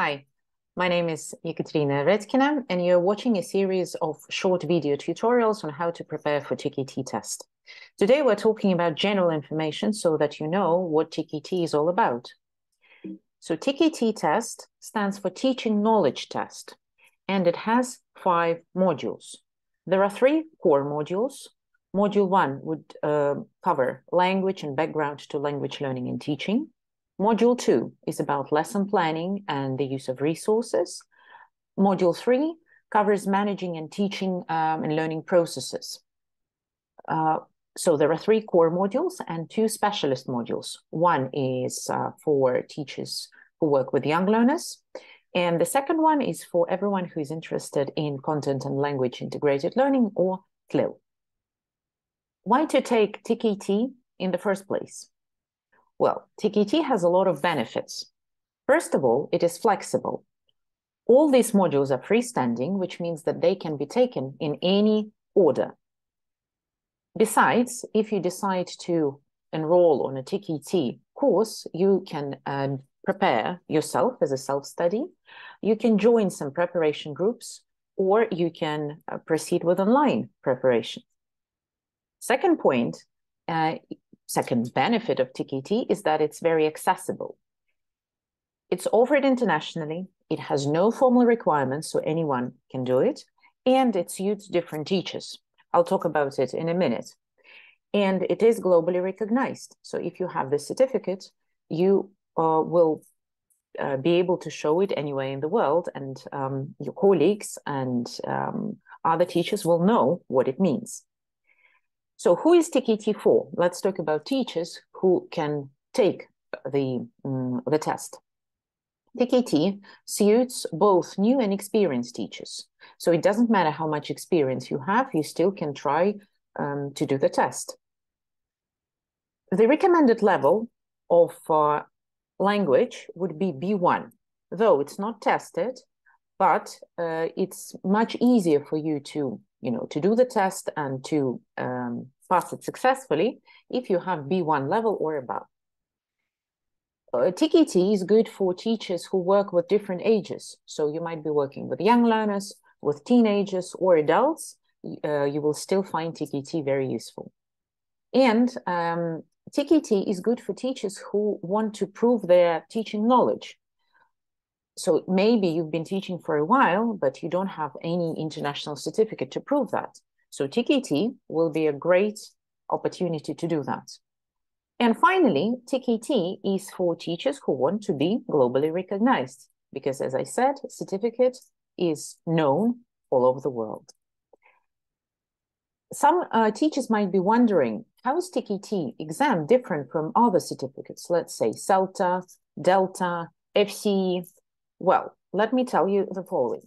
Hi, my name is Ekaterina Redkina, and you're watching a series of short video tutorials on how to prepare for TKT test. Today, we're talking about general information so that you know what TKT is all about. So TKT test stands for Teaching Knowledge Test, and it has five modules. There are three core modules. Module one would uh, cover language and background to language learning and teaching. Module two is about lesson planning and the use of resources. Module three covers managing and teaching um, and learning processes. Uh, so there are three core modules and two specialist modules. One is uh, for teachers who work with young learners. And the second one is for everyone who is interested in content and language integrated learning or CLIL. Why to take TKT in the first place? Well, TKT has a lot of benefits. First of all, it is flexible. All these modules are freestanding, which means that they can be taken in any order. Besides, if you decide to enroll on a TKT course, you can uh, prepare yourself as a self-study. You can join some preparation groups, or you can uh, proceed with online preparation. Second point, uh, second benefit of TKT is that it's very accessible. It's offered internationally. It has no formal requirements, so anyone can do it. And it suits different teachers. I'll talk about it in a minute. And it is globally recognized. So if you have the certificate, you uh, will uh, be able to show it anywhere in the world, and um, your colleagues and um, other teachers will know what it means. So who is TKT for? Let's talk about teachers who can take the, um, the test. TKT suits both new and experienced teachers. So it doesn't matter how much experience you have, you still can try um, to do the test. The recommended level of uh, language would be B1, though it's not tested, but uh, it's much easier for you to you know, to do the test and to um, pass it successfully if you have B1 level or above. Uh, TKT is good for teachers who work with different ages. So you might be working with young learners, with teenagers or adults. Uh, you will still find TKT very useful. And um, TKT is good for teachers who want to prove their teaching knowledge so maybe you've been teaching for a while, but you don't have any international certificate to prove that. So TKT will be a great opportunity to do that. And finally, TKT is for teachers who want to be globally recognized, because as I said, certificate is known all over the world. Some uh, teachers might be wondering, how is TKT exam different from other certificates? Let's say CELTA, Delta, FCE, well, let me tell you the following.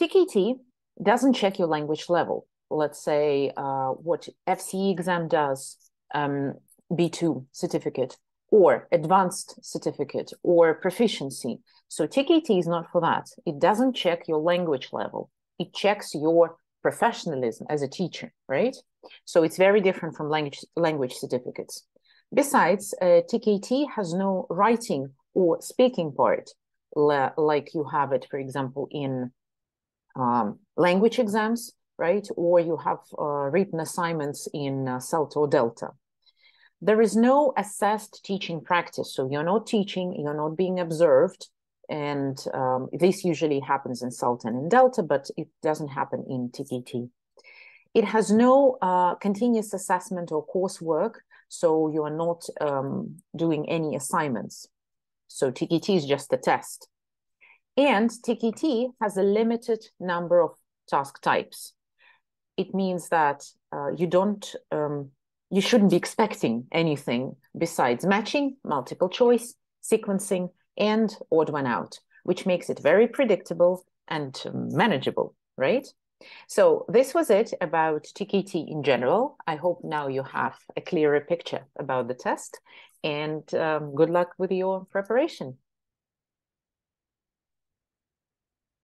TKT doesn't check your language level. Let's say uh, what FCE exam does, um, B2 certificate, or advanced certificate, or proficiency. So TKT is not for that. It doesn't check your language level. It checks your professionalism as a teacher, right? So it's very different from language language certificates. Besides, uh, TKT has no writing or speaking part like you have it, for example, in um, language exams, right? Or you have uh, written assignments in uh, CELTA or Delta. There is no assessed teaching practice. So you're not teaching, you're not being observed. And um, this usually happens in CELTA and in Delta, but it doesn't happen in TKT. It has no uh, continuous assessment or coursework, so you are not um, doing any assignments. So TKT is just a test. And TKT has a limited number of task types. It means that uh, you don't, um, you shouldn't be expecting anything besides matching, multiple choice, sequencing, and odd one out, which makes it very predictable and manageable, right? So this was it about TKT in general. I hope now you have a clearer picture about the test and um, good luck with your preparation.